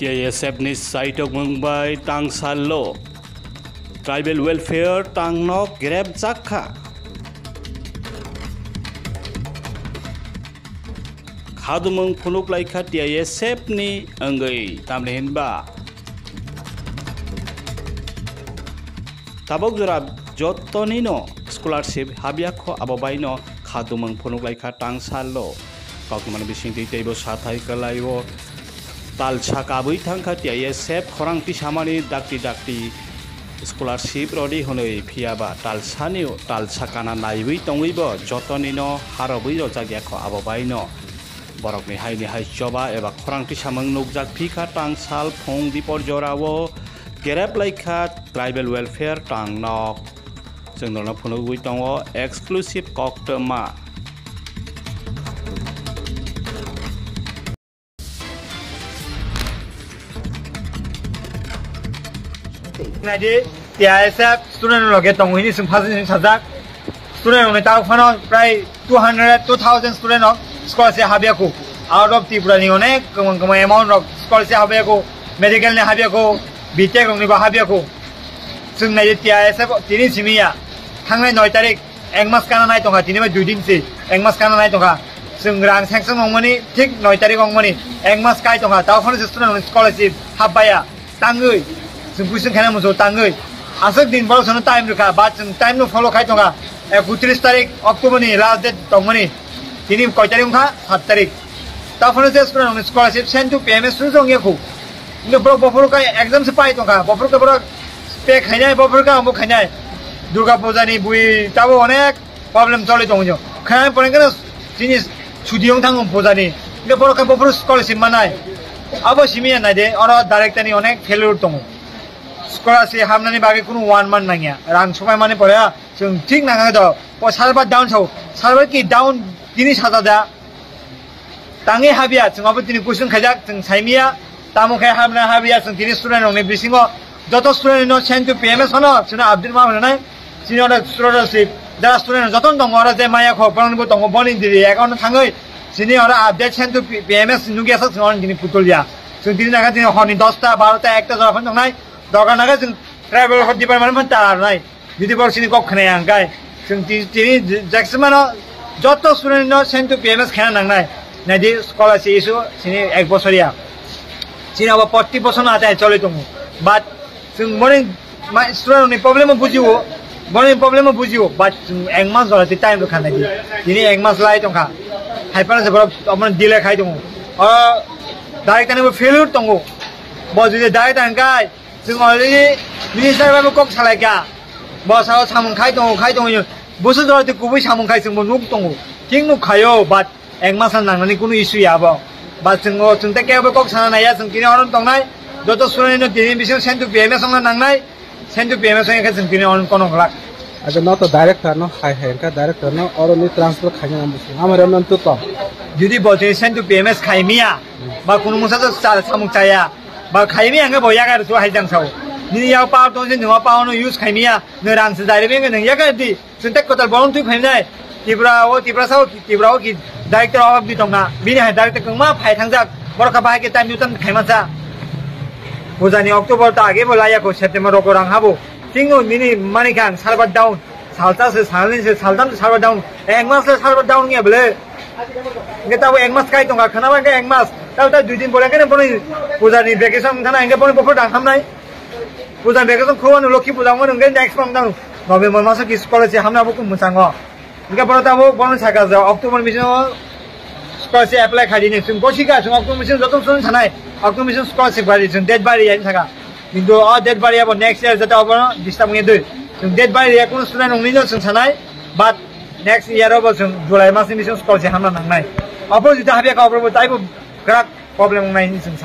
જેએસએફની સાઇટ ઓફ મુંબઈ તાંગસાલ લો ટ્રાઇબલ વેલફેર તાંગનો ગ્રેબ ચાખા ખાદુમંગ ફુનુક લાઈખા ટીઆઈએસએફની અંગઈ તામલે હિનબા tabok jora jottoni no scholarship habiakho abobai no khadumang phunuk laikha tangsallo kokman bising ti teibo sathai kalaibo talcha kabui thangkha tiya sep khorang ti samani dakti dakti scholarship rodi honoi phiaba talchani talcha kana naibui tongui bo jotoni no harobui ro jagya kho abobai no borok ni haini hai choba eba khorang ti samang nukjak phika tang sal phong dipor jorao gerap laikha tribal welfare tang nok जों दरना फुनगुइ दङ exclusive कक्टमा Nadi TISF student loge tong hini sing phasin sing sajak student ong ta phano prai 200 2000 student of scholarship habia ko out of Tripura ni onek kamang kamang amount of scholarship habia ko medical ne habia ko BTech ong ni ba habia ko sing nadi TISF tini simia থাংনাই নয় তারিখ এক মাস কানা নাই টকা তিনি দুই দিন সি এক মাস কানা নাই টকা जों रां सेंक्सन अंमनि थिक नय तारिख अंमनि एक मास काय टका दावखौनो स्टुडेन्ट स्कलारशिप हाबबाया ताङै जों बुसन खाना मुझे तांगै आसक दिन बड़ो सनो टाइम रुका बात जों टाइम नो फलो खाय तोगा एक उत्तरी तारीख अक्टूबर नहीं लास्ट डेट तोगा नहीं कय तारिख खा 7 तारिख तब फिर से उसको हमने स्कॉलरशिप सेंड टू पीएमएस सु जों होंगे नो ब्रो बफोर का एग्जाम से पाई तोगा बफोर का ब्रो पे खन्या बफोर का हम वो दुर्गा पूजा नि बुई ताबो अनेक प्रॉब्लम चले तो होंगे खन्या पड़ेंगे ना चीनी छुट्टियों थांग पूजा नि नो बड़ो का बफर स्कॉलरशिप मनाए अब सिमिया नाय दे और डायरेक्ट नि अनेक फेलर उठ 스코라시 함나니 바게 그는 원만 나냐 랑 초반 만에 버려 지금 틱 나가게 더 살바 다운 저 살바 기 다운 디니 사다다 땅에 합이야 지금 아버 디니 구신 가작 지금 사이미야 তামুখে হামনা হাবিয়া চিং তিনি স্টুডেন্ট অগ্নি বিসিং যত স্টুডেন্ট সেন টু পিএমএস হন সিনা আব্দুল মাহমুদ নাই। সিনি অনেক স্টুডেন্ট সি যারা স্টুডেন্ট যতন দং ওরা যে মায়া খবরানবো দং বনি দিরি এখন থাঙ্গই সিনি ওরা আপডেট সেন টু পিএমএস নুগে আসা সিন তিনি পুতুলিয়া সিন তিনি নাগা তিনি হনি দশটা, বারোটা, একটা যখন নাই। দোকানকে যে ট্ৰাইবেল খতি পাৰে মানে তাৰ নাই যদি বৰচিনি কখনে আংকাই তিনি মানে যত ষ্টুডেণ্ট চেনটো পি এম এছ খেনে নাংনাই নাই যি স্কলাৰশ্বিপ ইছু চিনি একবছৰীয়া চিনি হ'ব প্ৰতি বছৰ আটাই চলি তুমি বাট যোন মানে ষ্টুডেণ্ট প্ৰব্লেমো বুজিব মানে প্ৰব্লেমো বুজিব বাট এক মাছ জলাই টাইমটো খাই নাই তিনি এক মাছ লাই তংখা খাই পেলাই অকণমান দিলে খাই তুমি অ' ডাইৰেক্ট আনিব ফেলো তুমি বজি ডাইৰেক্ট আংকাই जों अलरेडि मिनिस्टारबाबो कक सालायगा बसाव सामोन खाय दङ खाय दङ बोसोर जरा गुबै सामोन खाय जोंबो नुक दङ थिं नुखायो बाट एक मास नांनानै कुनु इस्यु याबो बाट जोङो जों दा केबो कक साना नाया जों दिनै अरन दंनाय যত স্টুডেন্ট দিনে বিশেষ সেন্টু পিএমএস সঙ্গে নাংনাই সেন্টু পিএমএস সঙ্গে जों दिनै अन कोन लाख আচ্ছা ন তো ডাইরেক্টর ন হাই হাই কা ডাইরেক্টর ন অর নি ট্রান্সফার খাই না বুঝি আমার এমন তো তো যদি বলছে সেন্টু পিএমএস খাইমিয়া বা কোনো মুসা তো সামুক ba khai mi ang bo ya ga su hai jang sao ni ya pa to jin no pa no use khai mi ya ne rang se dai beng ne ya ga di sin tak ko tal bon tu khai nai tibra o tibra sao tibra o ki director of bi tong na bi ne director kang ma phai thang jak bor ka ba ke time newton khai ma sa বোঝানি October তো আগে বলা এখন September okay রাং হাবো কিন্তু মিনি মানে খান server down সালতাছে সালিনছে সালতাম সার্ভার ডাউন এক মাসে সার্ভার ডাউন গিয়ে বলে নৱেম্বৰ মাছ কি কলেজ অক্টোবৰ মিছন এপ্লাই খাই দিছোঁ অক্টোবৰ মিছন যতন চানাই। অক্টোবৰ মিছন স্কলাৰশ্বিপ খাই দিছোঁ ডেট বাৰী আহি থাকা কিন্তু অ ডেট বাৰী আহিব। নেক্সট ইয়াৰ যাতে হ'ব ডিষ্টাৰ্ব ডেট বাৰী কোনো ষ্টুডেণ্ট শুনি যাওঁ চানাই। বাট नेक्स्ट इयार अब जों जुलाइ मासनि मिशन स्कलारशिप हामना नांनाय अपर जुदि हाबिया का अपर ताइबो ग्राक प्रब्लेम नायनि जों